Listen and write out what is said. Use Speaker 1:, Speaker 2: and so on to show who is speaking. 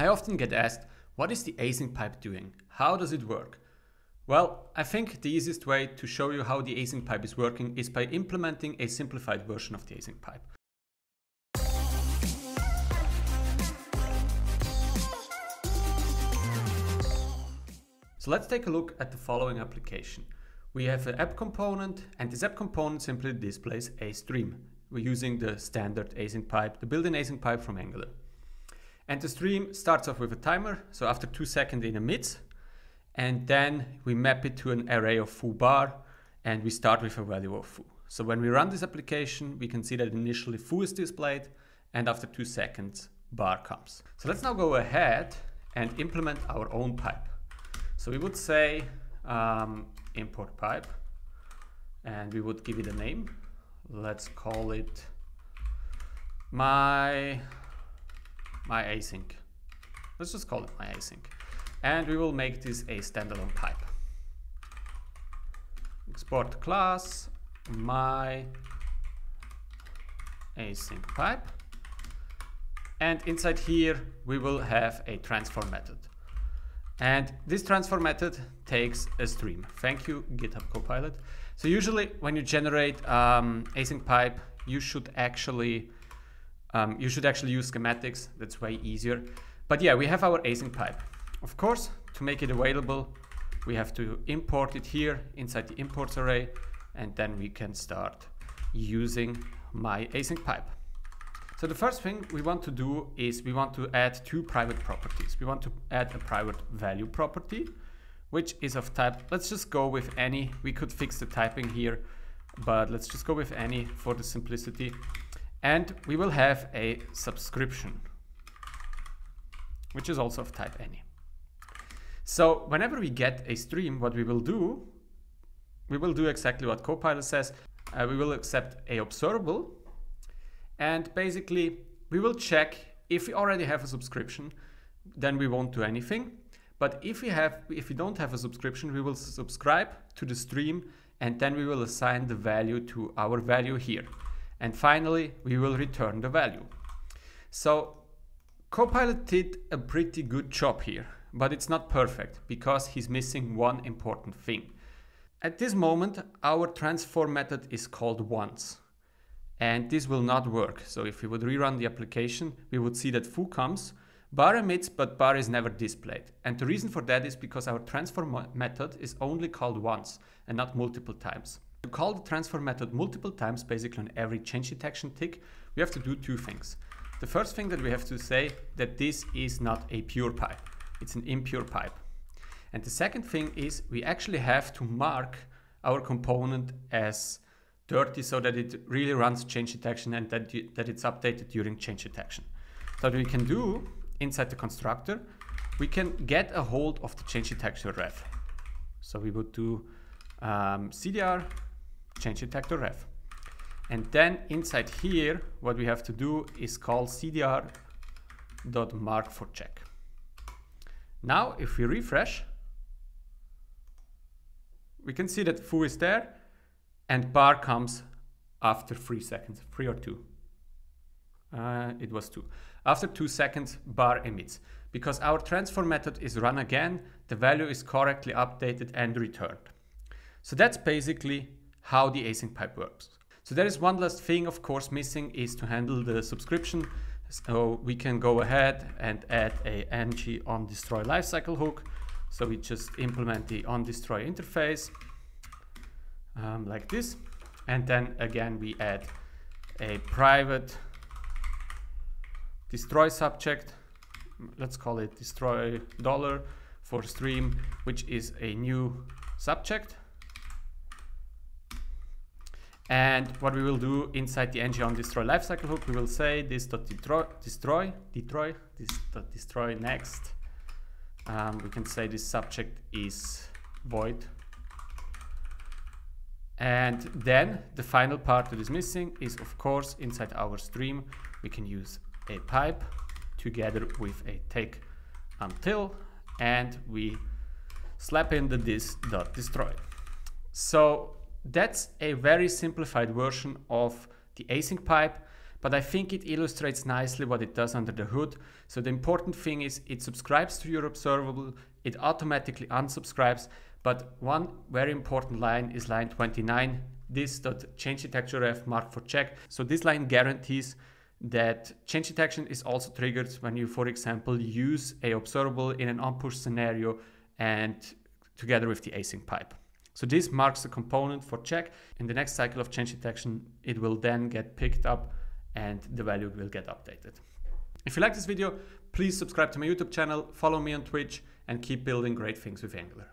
Speaker 1: I often get asked, what is the async pipe doing? How does it work? Well, I think the easiest way to show you how the async pipe is working is by implementing a simplified version of the async pipe. So let's take a look at the following application. We have an app component and this app component simply displays a stream. We're using the standard async pipe, the built-in async pipe from Angular. And the stream starts off with a timer, so after two seconds it emits, and then we map it to an array of foo bar, and we start with a value of foo. So when we run this application, we can see that initially foo is displayed, and after two seconds, bar comes. So let's now go ahead and implement our own pipe. So we would say um, import pipe, and we would give it a name. Let's call it my my async. Let's just call it my async. And we will make this a standalone pipe. Export class my async pipe. And inside here, we will have a transform method. And this transform method takes a stream. Thank you, GitHub Copilot. So usually when you generate um, async pipe, you should actually um, you should actually use schematics. That's way easier. But yeah, we have our async pipe. Of course, to make it available, we have to import it here inside the imports array, and then we can start using my async pipe. So the first thing we want to do is we want to add two private properties. We want to add a private value property, which is of type, let's just go with any. We could fix the typing here, but let's just go with any for the simplicity. And we will have a subscription, which is also of type any. So whenever we get a stream, what we will do, we will do exactly what Copilot says. Uh, we will accept a observable, and basically we will check if we already have a subscription, then we won't do anything. But if we have, if we don't have a subscription, we will subscribe to the stream, and then we will assign the value to our value here. And finally, we will return the value. So Copilot did a pretty good job here, but it's not perfect because he's missing one important thing. At this moment, our transform method is called once, and this will not work. So if we would rerun the application, we would see that foo comes, bar emits, but bar is never displayed. And the reason for that is because our transform method is only called once and not multiple times. To call the transform method multiple times, basically on every change detection tick, we have to do two things. The first thing that we have to say that this is not a pure pipe, it's an impure pipe. And the second thing is we actually have to mark our component as dirty so that it really runs change detection and that, you, that it's updated during change detection. So what we can do inside the constructor, we can get a hold of the change detection ref. So we would do um, CDR ChangeDetectorRef. And then inside here, what we have to do is call cdr.mark for check. Now, if we refresh, we can see that foo is there and bar comes after three seconds, three or two. Uh, it was two. After two seconds, bar emits. Because our transform method is run again, the value is correctly updated and returned. So that's basically how the async pipe works. So there is one last thing, of course, missing is to handle the subscription. So we can go ahead and add a ng on destroy lifecycle hook. So we just implement the on destroy interface um, like this. And then again, we add a private destroy subject. Let's call it destroy dollar for stream, which is a new subject. And what we will do inside the ng on destroy lifecycle hook, we will say this dot destroy, destroy, destroy, this dot destroy next. Um, we can say this subject is void. And then the final part that is missing is of course inside our stream, we can use a pipe together with a take until and we slap in the this dot destroy. So that's a very simplified version of the async pipe. but I think it illustrates nicely what it does under the hood. So the important thing is it subscribes to your observable, it automatically unsubscribes, but one very important line is line 29, this change detection for check. So this line guarantees that change detection is also triggered when you, for example, use a observable in an on-push scenario and together with the async pipe. So this marks the component for check. In the next cycle of change detection, it will then get picked up and the value will get updated. If you like this video, please subscribe to my YouTube channel, follow me on Twitch, and keep building great things with Angular.